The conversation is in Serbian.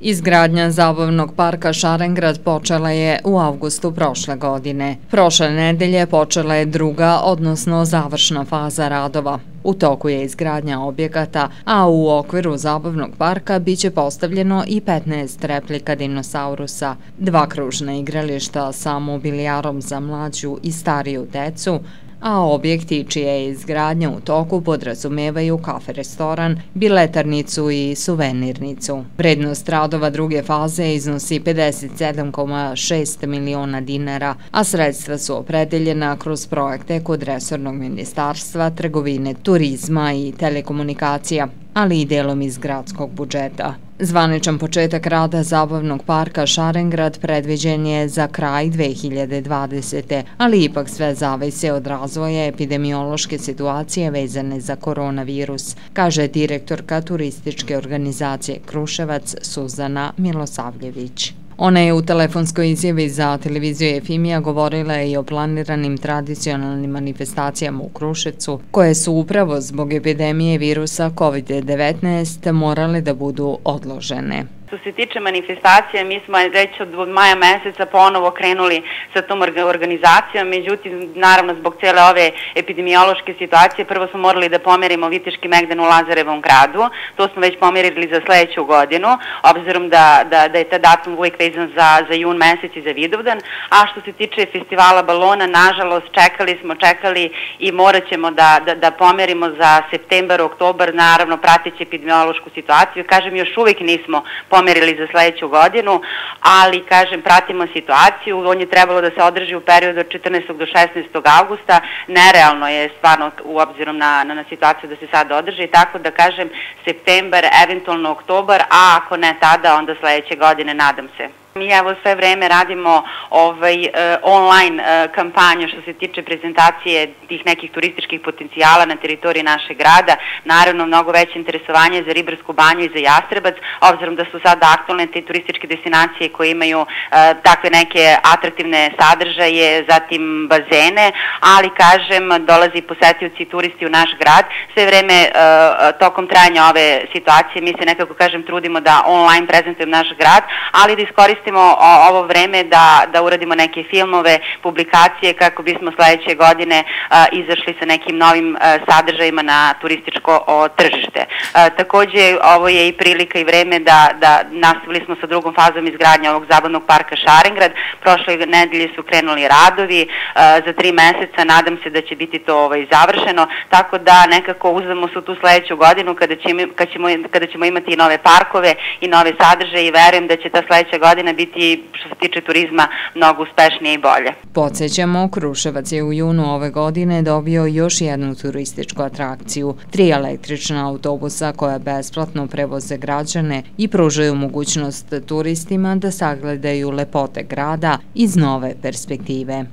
Izgradnja zabavnog parka Šarengrad počela je u avgustu prošle godine. Prošle nedelje počela je druga, odnosno završna faza radova. U toku je izgradnja objekata, a u okviru zabavnog parka biće postavljeno i 15 replika dinosaurusa, dva kružna igrališta sa mobilijarom za mlađu i stariju decu, a objekti čije je izgradnja u toku podrazumevaju kafe-restoran, biletarnicu i suvenirnicu. Vrednost radova druge faze iznosi 57,6 miliona dinara, a sredstva su opredeljena kroz projekte kod Resornog ministarstva, trgovine, turizma i telekomunikacija ali i delom iz gradskog budžeta. Zvaničan početak rada zabavnog parka Šarengrad predviđen je za kraj 2020. ali ipak sve zavise od razvoja epidemiološke situacije vezane za koronavirus, kaže direktorka turističke organizacije Kruševac Suzana Milosavljević. Ona je u telefonskoj izjavi za televiziju Efimija govorila i o planiranim tradicionalnim manifestacijama u Kruševcu, koje su upravo zbog epidemije virusa COVID-19 morale da budu odložene. Što se tiče manifestacija, mi smo već od maja meseca ponovo krenuli sa tom organizacijom, međutim, naravno, zbog cele ove epidemiološke situacije, prvo smo morali da pomerimo Viteški Megdan u Lazarevom gradu, to smo već pomerili za sledeću godinu, obzirom da, da, da je ta datum uvijek vezan za, za jun mesec i za Vidovdan, a što se tiče festivala balona, nažalost, čekali smo, čekali i morat ćemo da, da, da pomerimo za septembar, oktobar, naravno, pratići epidemiološku situaciju. Kažem, još uvijek nismo pomerili za sledeću godinu, ali, kažem, pratimo situaciju, on je trebalo da se održi u periodu od 14. do 16. augusta, nerealno je stvarno u obzirom na, na, na situaciju da se sad održi, tako da, kažem, septembar, eventualno oktobar, a ako ne tada, onda sledeće godine, nadam se. Mi evo sve vreme radimo ovaj, uh, online uh, kampanju što se tiče prezentacije tih nekih turističkih potencijala na teritoriji našeg grada. Naravno, mnogo veće interesovanje za Ribarsku banju i za Jastrebac, obzirom da su sada aktualne te turističke destinacije koje imaju uh, takve neke atraktivne sadržaje, zatim bazene, ali kažem, dolazi posetioci i turisti u naš grad. Sve vreme tokom trajanja ove situacije mi se nekako, kažem, trudimo da online prezentujemo naš grad, ali da iskoristimo iskoristimo ovo vreme da, da uradimo neke filmove, publikacije kako bismo sledeće godine a, izašli sa nekim novim a, sadržajima na turističko o, tržište. A, takođe, ovo je i prilika i vreme da, da nastavili smo sa drugom fazom izgradnja ovog zabavnog parka Šarengrad. Prošle nedelje su krenuli radovi a, za tri meseca, nadam se da će biti to ovaj, završeno, tako da nekako uzamo su tu sledeću godinu kada ćemo, kada ćemo, kada ćemo imati i nove parkove i nove sadržaje i verujem da će ta sledeća godina biti, što se tiče turizma, mnogo uspešnije i bolje. Podsećamo, Kruševac je u junu ove godine dobio još jednu turističku atrakciju, tri električna autobusa koja besplatno prevoze građane i pružaju mogućnost turistima da sagledaju lepote grada iz nove perspektive.